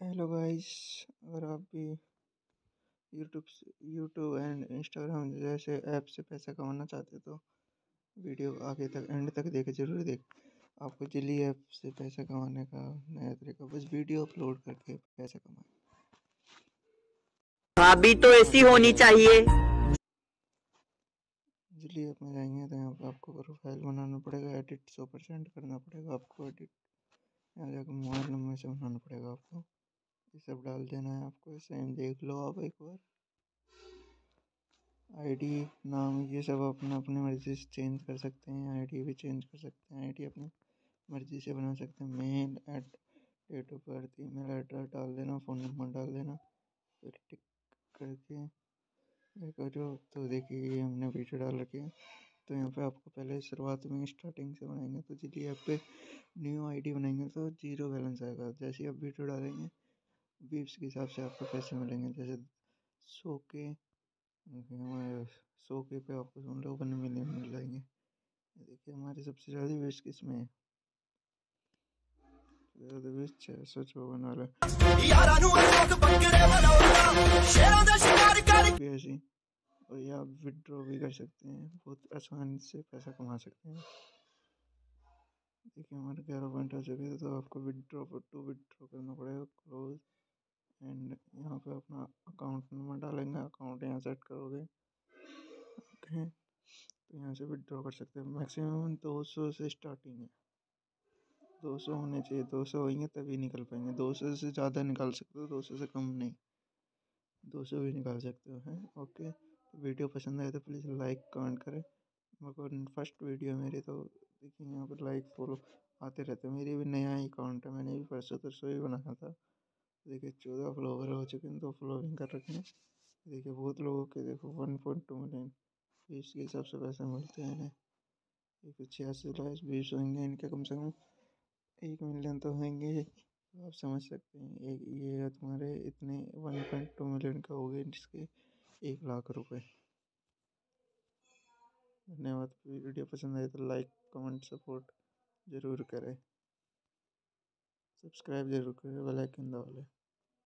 Hello guys अगर आप भी यूट्यूब से यूट्यूब एंड इंस्टाग्राम जैसे ऐप से पैसा कमाना चाहते हो तो वीडियो आगे तक एंड तक देखे ज़रूर देख। आपको जिली ऐप से पैसा कमाने का नया तरीका बस वीडियो अपलोड करके पैसा कमाए। भाभी तो ऐसी होनी चाहिए। जिली ऐप में जाएँगे तो यहाँ पर आपको प्रोफ़ाइल बनाना पड़ेगा एडिट सौ परसेंट करना पड़ेगा आपको एडिट यहाँ जाकर मोबाइल नंबर से बनाना पड़ेगा आपको। ये सब डाल देना है आपको सेम देख लो आप एक बार। आईडी नाम, ये सब अपना, अपनी मर्ज़ी से चेंज कर सकते हैं आईडी भी चेंज कर सकते हैं आईडी अपनी मर्ज़ी से बना सकते हैं। Mail at date of birth email address डाल देना फ़ोन नंबर डाल देना, फिर टिक करके करो तो देखिए ये हमने वीडियो डाल रखी है। तो यहाँ पे आपको पहले शुरुआत में स्टार्टिंग से बनाएँगे तो जी ऐप पे न्यू आईडी बनाएँगे तो ज़ीरो बैलेंस आएगा। जैसे आप वीडियो डालेंगे व्यूज़ के हिसाब से आपको पैसे मिलेंगे, जैसे सौ के हमारे सौ के पे आपको सुन लो वन मिल जाएँगे देखिए हमारे सबसे ज़्यादा व्यूज़ किसमें है? और ये आप विड्रॉ भी कर सकते हैं, बहुत आसानी से पैसा कमा सकते हैं। देखिए हमारे ग्यारह पॉइंट आ चुके तो आपको विड्रॉ टू विड्रॉ करना पड़ेगा क्लोज एंड यहाँ पे अपना अकाउंट नंबर डालेंगे अकाउंट यहाँ सेट करोगे ओके तो यहाँ से विड्रॉ कर सकते हैं। मैक्सिमम दो सौ से स्टार्टिंग है। दो सौ होने चाहिए, दो सौ होंगे तभी निकल पाएँगे। दो सौ से ज़्यादा निकाल सकते हो, दो सौ से कम नहीं। दो सौ भी निकाल सकते हो, हैं? ओके तो वीडियो पसंद आए तो प्लीज़ लाइक कमेंट करें। मगर फ़र्स्ट वीडियो मेरी तो देखिए, यहाँ पर लाइक फॉलो आते रहते हैं। मेरी भी नया अकाउंट है, मैंने भी परसों तरसों ही बनाया था। देखिए, चौदह फ्लोवर हो चुके हैं तो फ्लोविंग कर रखे हैं। देखिए, बहुत लोगों के देखो वन पॉइंट टू मिलियन इसके हिसाब से पैसे मिलते हैं इन्हें। एक छियासी लाख बीस होंगे इनके कम से कम। एक मिलियन तो होंगे आप समझ सकते हैं, एक, ये तुम्हारे इतने वन पॉइंट टू मिलियन का हो गए जिसके एक लाख रुपए। धन्यवाद। वीडियो पसंद आए तो लाइक कमेंट सपोर्ट ज़रूर करें। सब्सक्राइब ज़रूर करें बेल आइकन दबा लें।